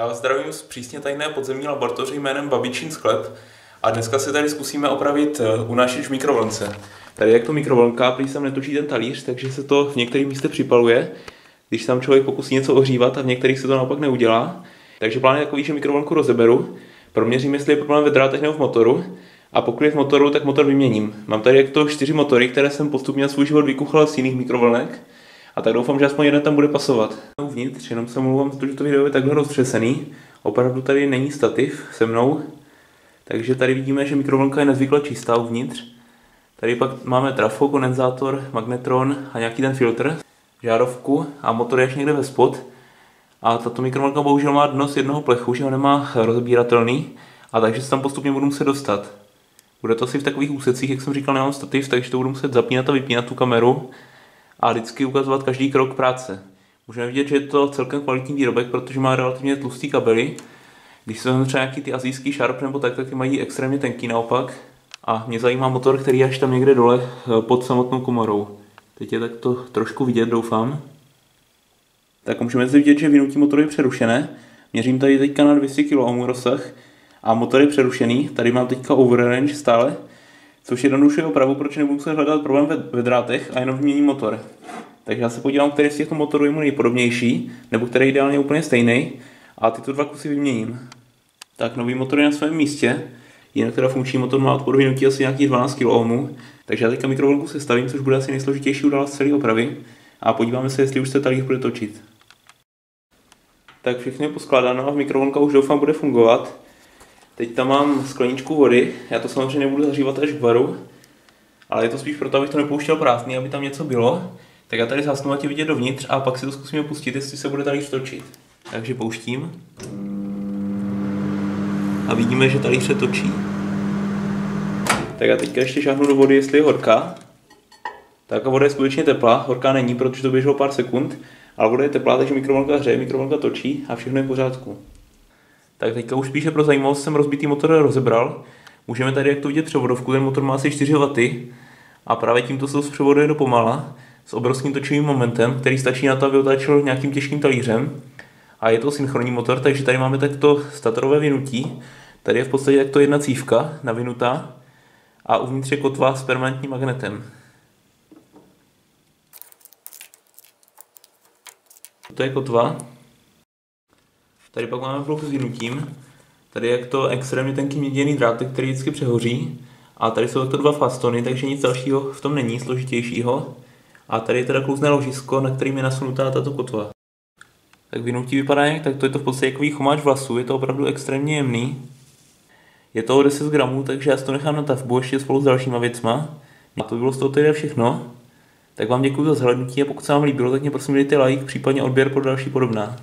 Já vás zdravím z přísně tajné podzemní laboratoře jménem Babičín sklep a dneska si tady zkusíme opravit eh, unášeč v mikrovlnce. Tady jak to mikrovlnka, prý sem netočí ten talíř, takže se to v některých místech připaluje, když tam člověk pokusí něco ohřívat a v některých se to naopak neudělá. Takže plán je takový, že mikrovlnku rozeberu, proměřím, jestli je problém ve drátech nebo v motoru a pokud je v motoru, tak motor vyměním. Mám tady jak to čtyři motory, které jsem postupně svůj život vykuchal z jiných mikrovlnek a tak doufám, že aspoň jeden tam bude pasovat. Uvnitř, jenom se mluvám, že to video je takhle roztřesený. Opravdu tady není stativ se mnou, takže tady vidíme, že mikrovlnka je nezvykle čistá uvnitř. Tady pak máme trafo, kondenzátor, magnetron a nějaký ten filtr, žárovku a motor je až někde ve spod. A tato mikrovlnka bohužel má dno z jednoho plechu, že ho nemá rozbíratelný, a takže se tam postupně budu muset dostat. Bude to asi v takových úsecích, jak jsem říkal, nemám stativ, takže to budu muset zapínat a vypínat tu kameru a vždycky ukazovat každý krok práce. Můžeme vidět, že je to celkem kvalitní výrobek, protože má relativně tlustý kabely. Když se třeba nějaký ty azijský Sharp nebo tak, tak ty mají extrémně tenký naopak. A mě zajímá motor, který je až tam někde dole eh, pod samotnou komorou. Teď je tak to trošku vidět, doufám. Tak můžeme zde vidět, že vynutí motoru je přerušené. Měřím tady teďka na 200 kΩ rozsah a motor je přerušený. Tady mám teďka overrange stále což jednoduše opravu, proč nebudu muset hledat problém ve, ve drátech a jenom vyměním motor. Takže já se podívám, který z těchto motorů je mu nejpodobnější, nebo který je ideálně úplně stejný, a tyto dva kusy vyměním. Tak nový motor je na svém místě, jinak teda funkční motor má odpor vynutí asi nějakých 12 kΩ, takže já teďka mikrovlnku sestavím, což bude asi nejsložitější událost celé opravy a podíváme se, jestli už se talíř bude točit. Tak všechno je poskládáno a mikrovlnka už doufám bude fungovat. Teď tam mám skleničku vody, já to samozřejmě nebudu zahřívat až k varu, ale je to spíš proto, abych to nepouštěl prázdný, aby tam něco bylo. Tak já tady zhasnu, ať vidět dovnitř a pak si to zkusíme pustit, jestli se bude tady točit. Takže pouštím. A vidíme, že tady se točí. Tak já teďka ještě šáhnu do vody, jestli je horká. Tak a voda je skutečně teplá, horká není, protože to běželo pár sekund, ale voda je teplá, takže mikrovlnka hřeje, mikrovlnka točí a všechno je v pořádku. Tak teďka už spíše pro zajímavost jsem rozbitý motor rozebral. Můžeme tady, jak to vidět, převodovku, ten motor má asi 4 W a právě tímto se to zpřevoduje do pomala s obrovským točivým momentem, který stačí na to, aby otáčel nějakým těžkým talířem. A je to synchronní motor, takže tady máme takto statorové vynutí. Tady je v podstatě takto jedna cívka navinutá a uvnitř je kotva s permanentním magnetem. To je kotva, Tady pak máme blok s vynutím. Tady je to extrémně tenký měděný drátek, který vždycky přehoří. A tady jsou to dva fastony, takže nic dalšího v tom není, složitějšího. A tady je teda klouzné ložisko, na kterým je nasunutá tato kotva. Tak vynutí vypadá jak, tak to je to v podstatě jako chomáč vlasů, je to opravdu extrémně jemný. Je to o 10 gramů, takže já si to nechám na tavbu ještě spolu s dalšíma věcma. A to by bylo z toho tedy všechno. Tak vám děkuji za zhlédnutí a pokud se vám líbilo, tak mě prosím dejte like, případně odběr pro další podobná.